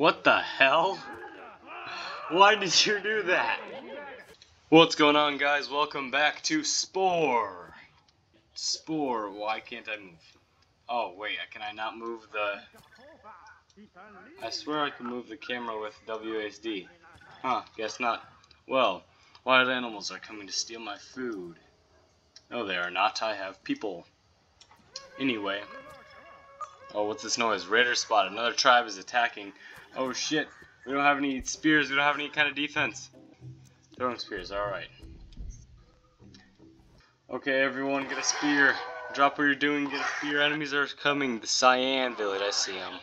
What the hell? Why did you do that? What's going on guys? Welcome back to Spore. Spore, why can't I move? Oh wait, can I not move the... I swear I can move the camera with WASD. Huh, guess not. Well, wild animals are coming to steal my food. No, they are not. I have people. Anyway. Oh, what's this noise? Raider spotted. Another tribe is attacking. Oh shit. We don't have any spears. We don't have any kind of defense. Throwing spears. Alright. Okay, everyone, get a spear. Drop what you're doing. Get a spear. Enemies are coming. The Cyan village. I see them.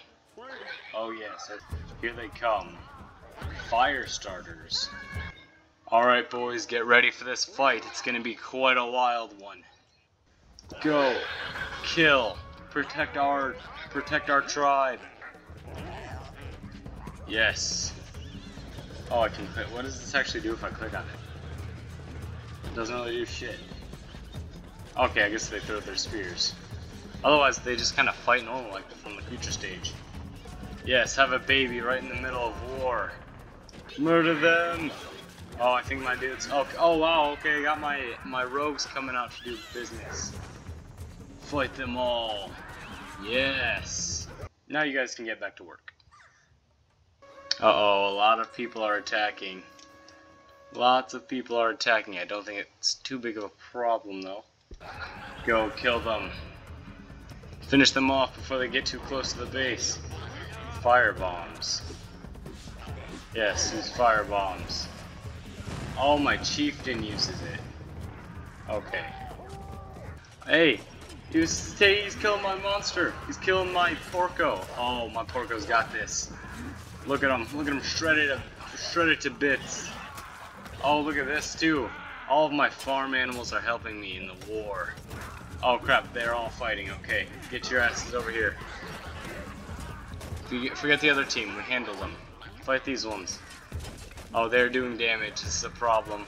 Oh yes. Here they come. Fire starters. Alright boys, get ready for this fight. It's gonna be quite a wild one. Go. Kill. Protect our protect our tribe. Yes. Oh I can click what does this actually do if I click on it? It doesn't really do shit. Okay, I guess they throw their spears. Otherwise they just kinda fight normal like from the future stage. Yes, have a baby right in the middle of war. Murder them! Oh, I think my dudes. Oh, oh wow. Okay, got my my rogues coming out to do business. Fight them all. Yes. Now you guys can get back to work. Uh oh, a lot of people are attacking. Lots of people are attacking. I don't think it's too big of a problem though. Go kill them. Finish them off before they get too close to the base. Fire bombs. Yes, use fire bombs. Oh, my chieftain uses it. Okay. Hey, he's, killing my monster. He's killing my porco. Oh, my porco's got this. Look at him. Look at him shredded, shredded to bits. Oh, look at this too. All of my farm animals are helping me in the war. Oh crap, they're all fighting. Okay, get your asses over here. Forget the other team. We handle them. Fight these ones. Oh, they're doing damage. This is a problem.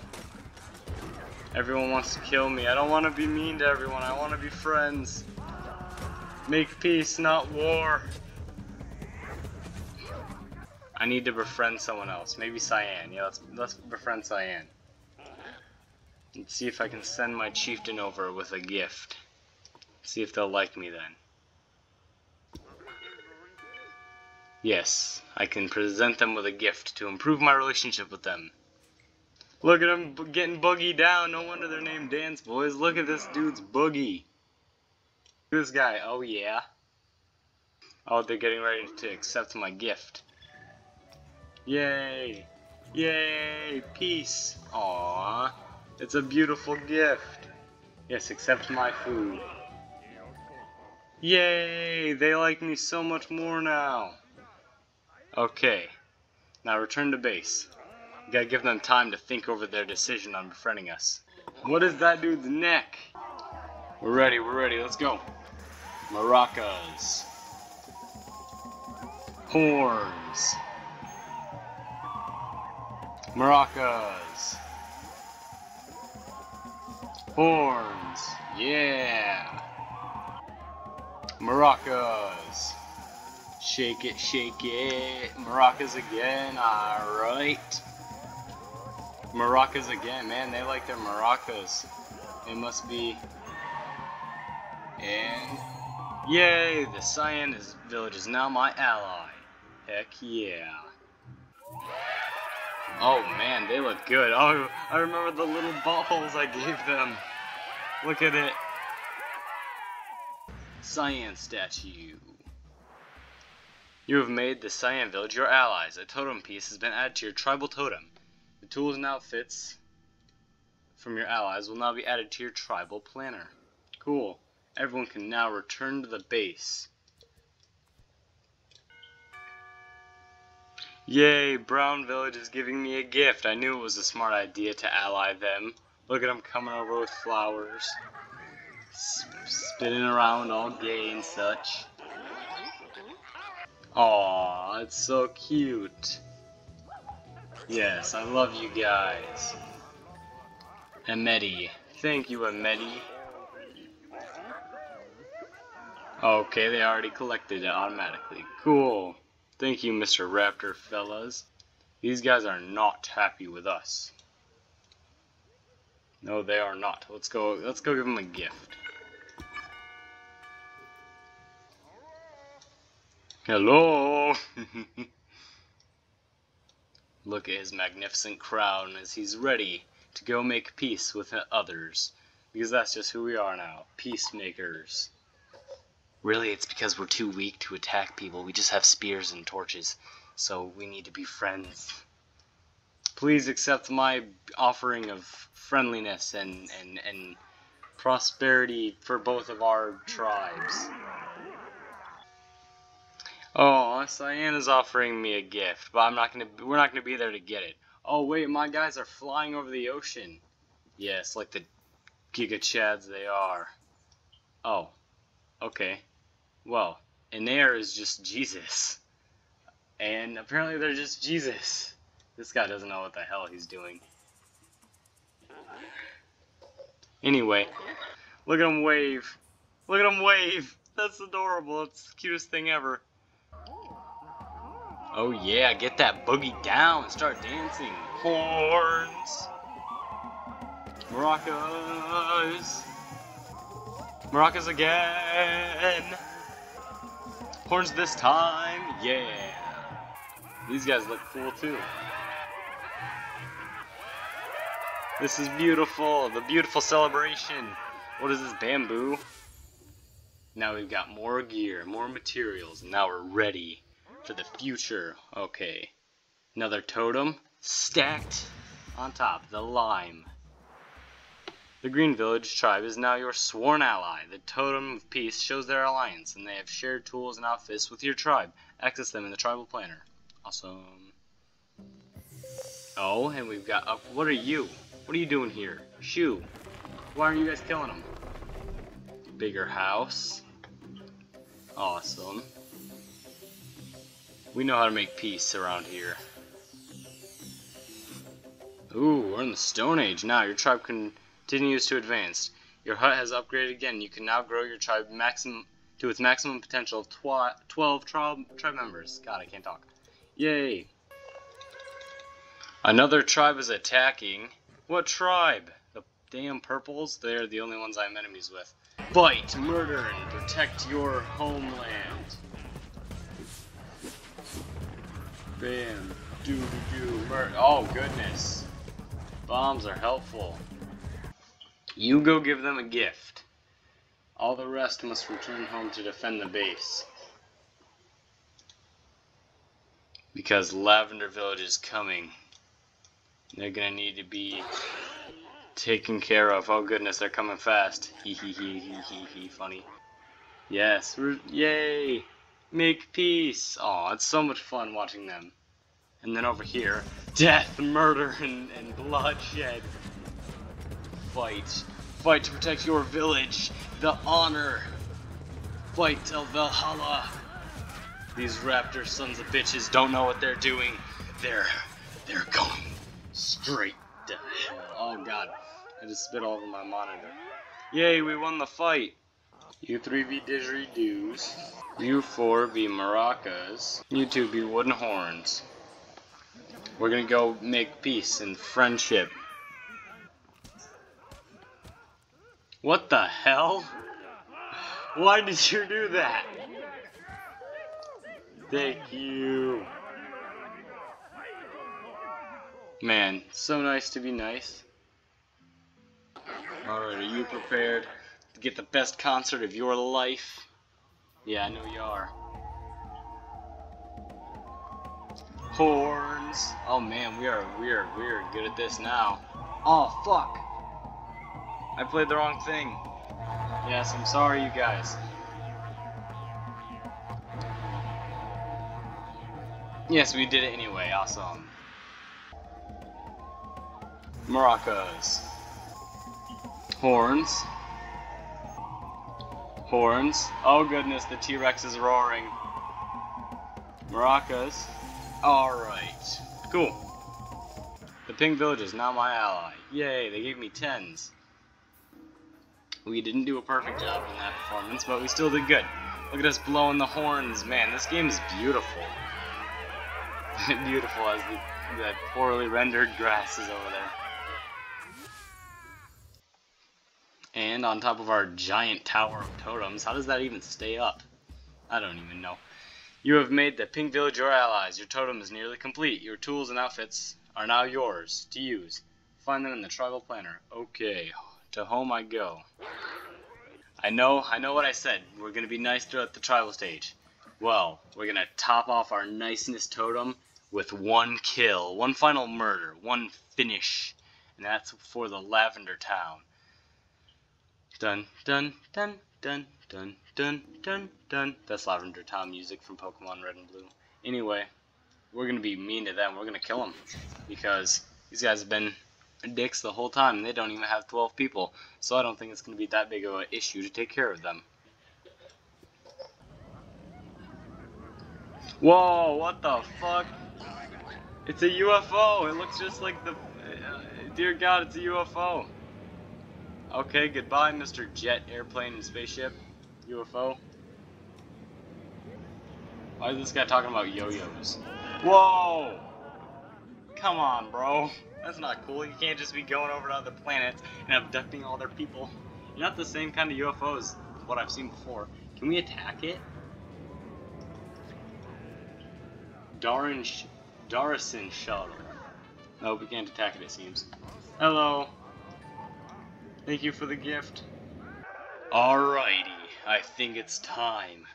Everyone wants to kill me. I don't want to be mean to everyone. I want to be friends. Make peace, not war. I need to befriend someone else. Maybe Cyan. Yeah, let's let's befriend Cyan. Let's see if I can send my chieftain over with a gift. See if they'll like me then. Yes, I can present them with a gift to improve my relationship with them. Look at them getting boogie down. No wonder they're named Dance Boys. Look at this dude's boogie. This guy. Oh, yeah. Oh, they're getting ready to accept my gift. Yay. Yay. Peace. Aww. It's a beautiful gift. Yes, accept my food. Yay. They like me so much more now. Okay. Now return to base. Gotta give them time to think over their decision on befriending us. What is that dude's neck? We're ready, we're ready, let's go. Maracas. Horns. Maracas. Horns. Yeah. Maracas. Shake it, shake it. Maracas again, alright. Maracas again, man, they like their maracas. It must be. And. Yay! The Cyan village is now my ally. Heck yeah. Oh man, they look good. Oh, I remember the little balls I gave them. Look at it. Cyan statue. You have made the Cyan village your allies. A totem piece has been added to your tribal totem. The tools and outfits from your allies will now be added to your tribal planner. Cool. Everyone can now return to the base. Yay, Brown Village is giving me a gift. I knew it was a smart idea to ally them. Look at them coming over with flowers. Spinning around all gay and such. Aw, it's so cute. Yes, I love you guys. Ameti. Thank you, Ameti. Okay, they already collected it automatically. Cool. Thank you, Mr. Raptor fellas. These guys are not happy with us. No, they are not. Let's go. Let's go give them a gift. Hello. Look at his magnificent crown as he's ready to go make peace with others. Because that's just who we are now. Peacemakers. Really, it's because we're too weak to attack people. We just have spears and torches. So we need to be friends. Please accept my offering of friendliness and, and, and prosperity for both of our tribes. Oh, Cyanna's offering me a gift, but I'm not gonna. We're not gonna be there to get it. Oh wait, my guys are flying over the ocean. Yes, like the Giga Chads they are. Oh, okay. Well, Enair is just Jesus. And apparently they're just Jesus. This guy doesn't know what the hell he's doing. Anyway, look at him wave. Look at him wave. That's adorable. It's the cutest thing ever. Oh yeah, get that boogie down. And start dancing. Horns. Maracas. Maracas again. Horns this time. Yeah. These guys look cool too. This is beautiful. The beautiful celebration. What is this, bamboo? Now we've got more gear, more materials, and now we're ready for the future. Okay. Another totem stacked on top. The lime. The Green Village tribe is now your sworn ally. The Totem of Peace shows their alliance, and they have shared tools and outfits with your tribe. Access them in the tribal planner. Awesome. Oh, and we've got... Uh, what are you? What are you doing here? Shoo. Why aren't you guys killing them? Bigger house. Awesome. We know how to make peace around here. Ooh, we're in the Stone Age now. Your tribe continues to advance. Your hut has upgraded again. You can now grow your tribe maximum to its maximum potential of 12 tribe, tribe members. God, I can't talk. Yay! Another tribe is attacking. What tribe? The damn purples? They're the only ones I'm enemies with. Fight, murder, and protect your homeland. Bam. Do do do. Mur oh goodness. Bombs are helpful. You go give them a gift. All the rest must return home to defend the base. Because Lavender Village is coming. They're gonna need to be taken care of. Oh goodness, they're coming fast. Hee hee hee hee hee hee. Funny. Yes. Yay! Make peace. Oh, it's so much fun watching them. And then over here, death, murder, and, and bloodshed. Fight. Fight to protect your village. The honor. Fight till Valhalla. These raptor sons of bitches don't know what they're doing. They're they're going straight to hell. Oh god. I just spit all over my monitor. Yay, we won the fight. You three be didgeridoos. You four be maracas. You two be wooden horns. We're gonna go make peace and friendship. What the hell? Why did you do that? Thank you. Man, so nice to be nice. Alright, are you prepared to get the best concert of your life? Yeah, I know you are. Horns. Oh man, we are we are we are good at this now. Oh fuck. I played the wrong thing. Yes, I'm sorry you guys. Yes, we did it anyway. Awesome. Maracas. Horns. Horns. Oh goodness, the T-Rex is roaring. Maracas. Alright. Cool. The Pink Village is now my ally. Yay, they gave me tens. We didn't do a perfect job in that performance, but we still did good. Look at us blowing the horns. Man, this game is beautiful. beautiful as the, poorly rendered grass is over there. And on top of our giant tower of totems, how does that even stay up? I don't even know. You have made the Pink Village your allies. Your totem is nearly complete. Your tools and outfits are now yours to use. Find them in the tribal planner. Okay, to home I go. I know, I know what I said. We're gonna be nice throughout the tribal stage. Well, we're gonna top off our niceness totem with one kill, one final murder, one finish, and that's for the Lavender Town. Dun dun dun dun dun dun dun dun. That's Lavender Town music from Pokemon Red and Blue. Anyway, we're gonna be mean to them. We're gonna kill them because these guys have been dicks the whole time and they don't even have 12 people. So I don't think it's gonna be that big of an issue to take care of them. Whoa, what the fuck? It's a UFO. It looks just like the... Uh, dear God, it's a UFO. Okay, goodbye, Mr. Jet, Airplane, and Spaceship. UFO. Why is this guy talking about yo-yos? Whoa! Come on, bro. That's not cool. You can't just be going over to other planets and abducting all their people. You're not the same kind of UFO as what I've seen before. Can we attack it? Darin Sh Darison shuttle. No, we can't attack it, it seems. Hello. Thank you for the gift. Alrighty, I think it's time.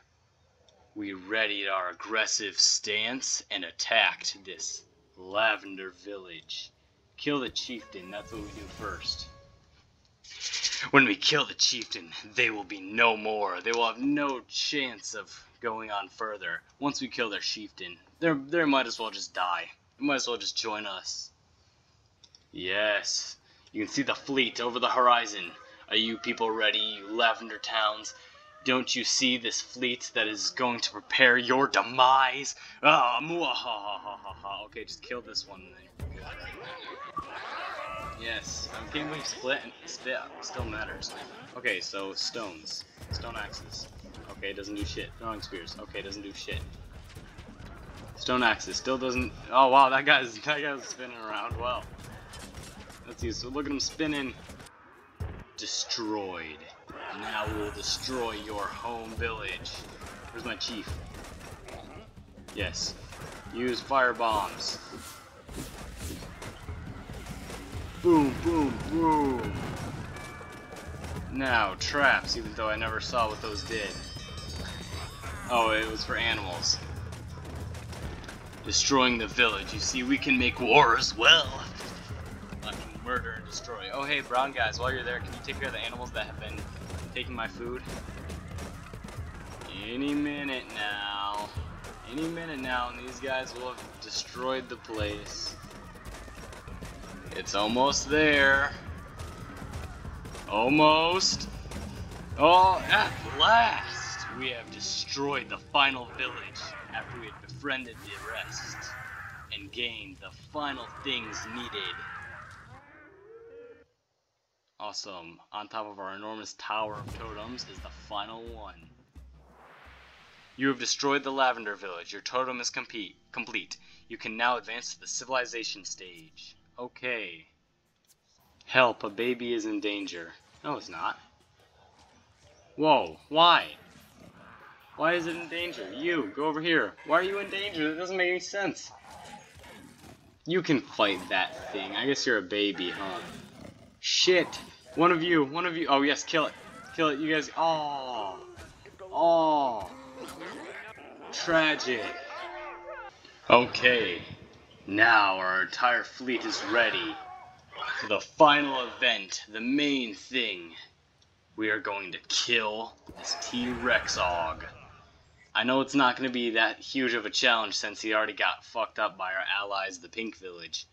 We readied our aggressive stance and attacked this Lavender Village. Kill the chieftain, that's what we do first. When we kill the chieftain, they will be no more. They will have no chance of going on further. Once we kill their chieftain, they they might as well just die. They might as well just join us. Yes, you can see the fleet over the horizon. Are you people ready, you Lavender Towns? Don't you see this fleet that is going to prepare your demise? Ah, muahahaha. Okay, just kill this one. Yes, Game Wave split and spit still matters. Okay, so stones. Stone axes. Okay, doesn't do shit. Throwing spears. Okay, doesn't do shit. Stone axes still doesn't. Oh wow, that guy's that guy's spinning around. Well, let's see. So look at him spinning. Destroyed. Now we'll destroy your home village. Where's my chief? Yes. Use fire bombs. Boom, boom, boom. Now, traps, even though I never saw what those did. Oh, it was for animals. Destroying the village. You see, we can make war as well. Destroy. Oh, hey, brown guys, while you're there, can you take care of the animals that have been taking my food? Any minute now. Any minute now, and these guys will have destroyed the place. It's almost there. Almost. Oh, at last! We have destroyed the final village after we had befriended the rest and gained the final things needed. Awesome. On top of our enormous tower of totems is the final one. You have destroyed the Lavender Village. Your totem is complete. complete. You can now advance to the civilization stage. Okay. Help, a baby is in danger. No, it's not. Whoa, why? Why is it in danger? You, go over here. Why are you in danger? That doesn't make any sense. You can fight that thing. I guess you're a baby, huh? Shit. One of you, one of you. Oh, yes, kill it. Kill it, you guys. Oh. Oh. Tragic. Okay. Now our entire fleet is ready for the final event, the main thing. We are going to kill this T-Rex Og. I know it's not going to be that huge of a challenge since he already got fucked up by our allies, the Pink Village.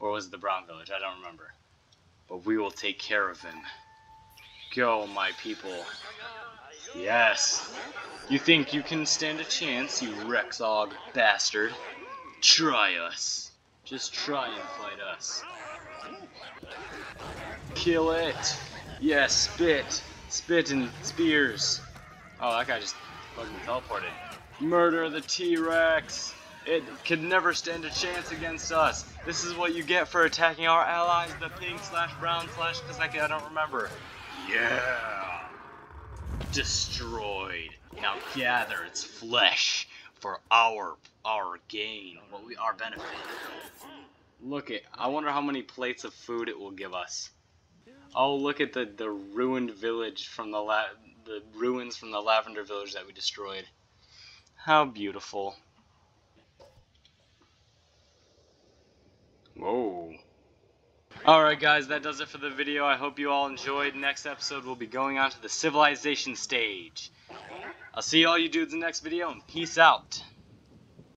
Or was it the Brown Village? I don't remember. But we will take care of him. Go, my people. Yes. You think you can stand a chance, you Rexog bastard? Try us. Just try and fight us. Kill it. Yes, spit. Spit and spears. Oh, that guy just fucking teleported. Murder the T-Rex. It could never stand a chance against us. This is what you get for attacking our allies, the pink slash brown slash Kazaki, I don't remember. Yeah! Destroyed. Now gather its flesh for our our gain, what we our benefit. Look at I wonder how many plates of food it will give us. Oh look at the, the ruined village from the la the ruins from the lavender village that we destroyed. How beautiful. Whoa. Alright guys, that does it for the video. I hope you all enjoyed. Next episode we'll be going on to the civilization stage. I'll see all you dudes in the next video and peace out.